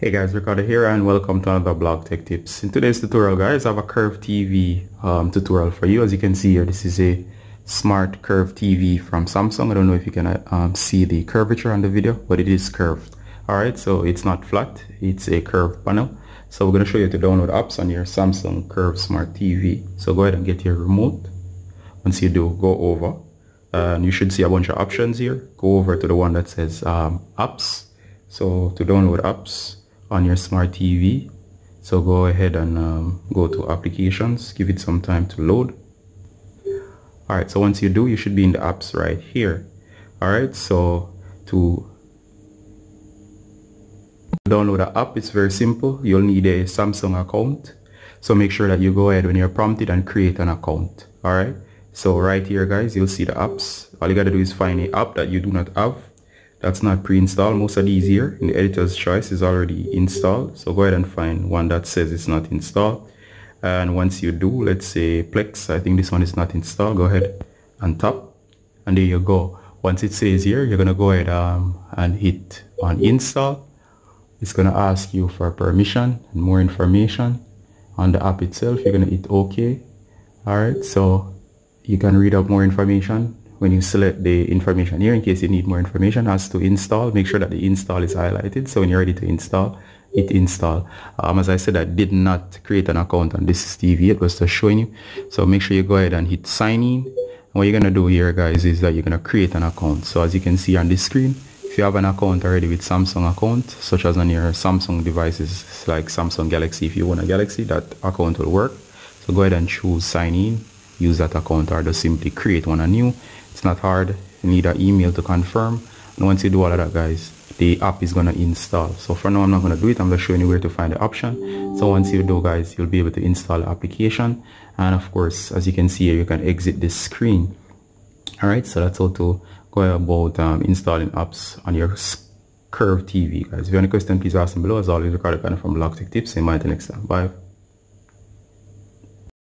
Hey guys, Ricardo here and welcome to another blog tech tips. In today's tutorial guys, I have a curved TV um, tutorial for you. As you can see here, this is a smart curved TV from Samsung. I don't know if you can um, see the curvature on the video, but it is curved. Alright, so it's not flat, it's a curved panel. So we're going to show you to download apps on your Samsung Curved Smart TV. So go ahead and get your remote. Once you do, go over and you should see a bunch of options here. Go over to the one that says um, apps. So to download apps, on your smart TV so go ahead and um, go to applications give it some time to load. Alright so once you do you should be in the apps right here. Alright so to download the app it's very simple. You'll need a Samsung account. So make sure that you go ahead when you're prompted and create an account. Alright so right here guys you'll see the apps. All you gotta do is find a app that you do not have that's not pre-installed. Most of these here in the editor's choice is already installed. So go ahead and find one that says it's not installed. And once you do let's say plex i think this one is not installed go ahead and tap. And there you go. Once it says here you're gonna go ahead um, and hit on install. It's gonna ask you for permission and more information on the app itself. You're gonna hit ok all right so you can read up more information when you select the information here in case you need more information as to install make sure that the install is highlighted. So when you're ready to install it install. Um, as I said I did not create an account on this TV it was just showing you. So make sure you go ahead and hit sign in. What you're gonna do here guys is that you're gonna create an account. So as you can see on this screen if you have an account already with Samsung account such as on your Samsung devices like Samsung Galaxy if you own a Galaxy that account will work. So go ahead and choose sign in use that account or just simply create one anew it's not hard. You need an email to confirm. And once you do all of that guys the app is gonna install. So for now i'm not gonna do it. I'm just showing you where to find the option. So once you do guys you'll be able to install the application. And of course as you can see here you can exit this screen. All right so that's how to go about um, installing apps on your curved tv guys. If you have any question please ask them below. As always Ricardo from blog tech tips and until next time bye